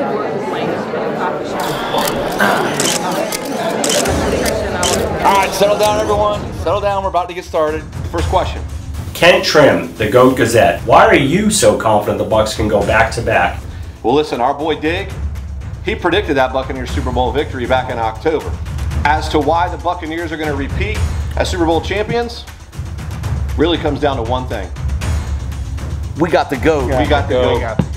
could work with like a coffee shop. All right, settle down, everyone. Settle down. We're about to get started. First question. Kent Trim, the Goat Gazette. Why are you so confident the Bucs can go back to back? Well, listen, our boy Dig, he predicted that Buccaneers Super Bowl victory back in October. As to why the Buccaneers are going to repeat as Super Bowl champions, really comes down to one thing. We got the goat. we got the goat.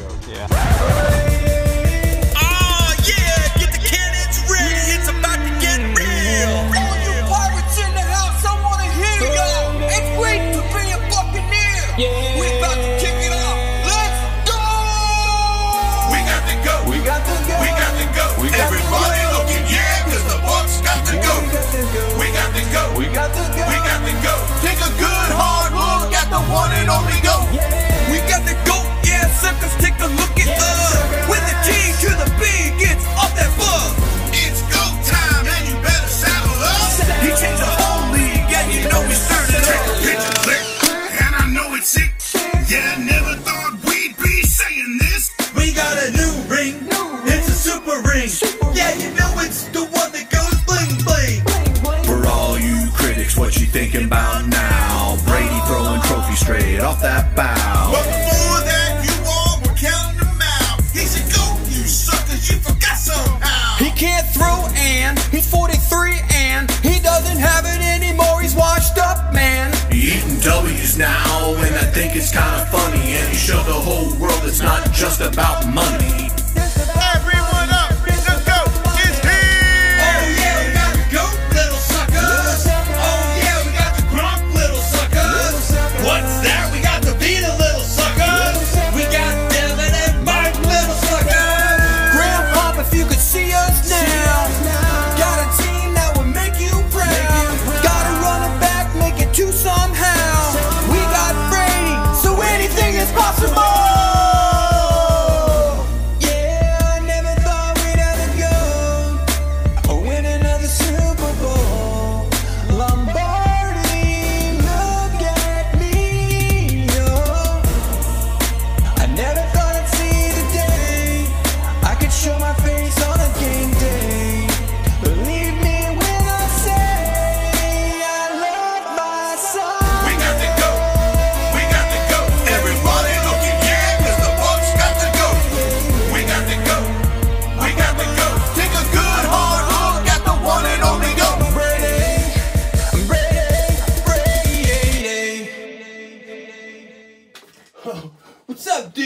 Thinking about now? Brady throwing trophies straight off that bow. But before that, you all were counting them out. He said, "Go, you suckers, you forgot somehow." He can't throw, and he's 43, and he doesn't have it anymore. He's washed up, man. Eating W's now, and I think it's kind of funny. And he showed the whole world it's not just about money.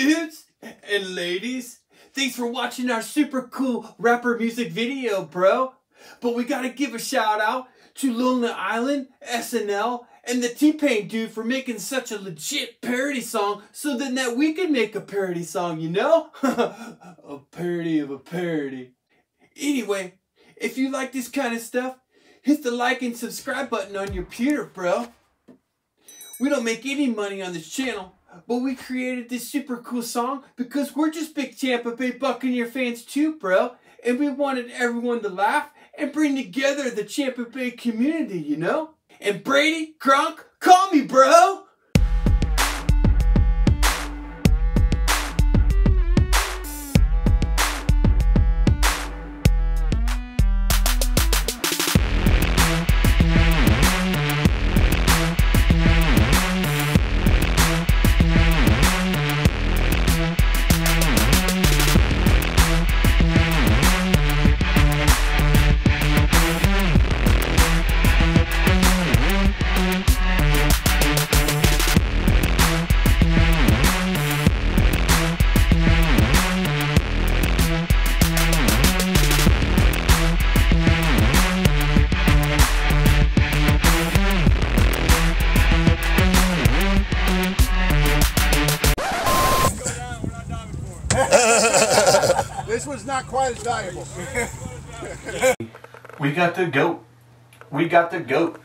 Dudes and ladies? Thanks for watching our super cool rapper music video, bro. But we gotta give a shout out to Lonely Island, SNL, and the T-Pain dude for making such a legit parody song so then that we can make a parody song, you know? a parody of a parody. Anyway, if you like this kind of stuff, hit the like and subscribe button on your computer, bro. We don't make any money on this channel, but we created this super cool song because we're just big Tampa Bay Buccaneer fans too, bro. And we wanted everyone to laugh and bring together the Tampa Bay community, you know? And Brady, Gronk, call me, bro! Not quite as valuable. We got the goat. We got the goat.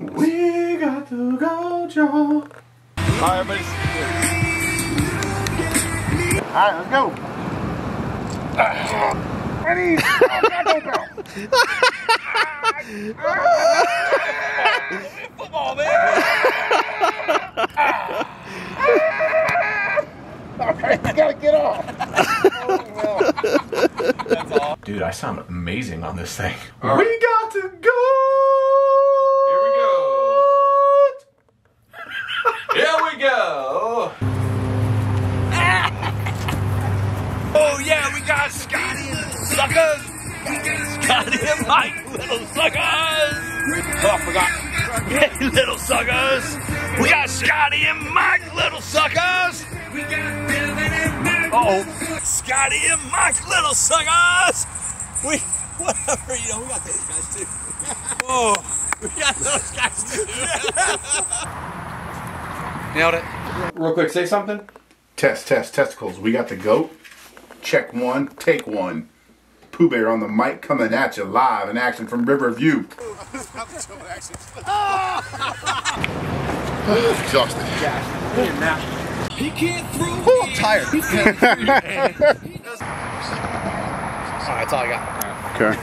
we got the goat, y'all. All right, everybody. All right, let's go. Ready? Football, man. Alright, you gotta get off. Dude, I sound amazing on this thing. We got to go. Here we go. Here we go. Oh yeah, we got Scotty and suckers. Scotty and Mike, little suckers. Oh, I forgot. Hey, little suckers. We got Scotty and Mike, little suckers. Uh oh, Scotty and Mike, little suckers. We whatever you know, we got those guys too. Oh, we got those guys too. Nailed it. Real quick, say something. Test, test, testicles. We got the goat. Check one, take one. Pooh Bear on the mic coming at you live in action from Riverview. Exhausted. He can't throw. Oh, I'm tired. He can't throw. Sorry, that's all I got.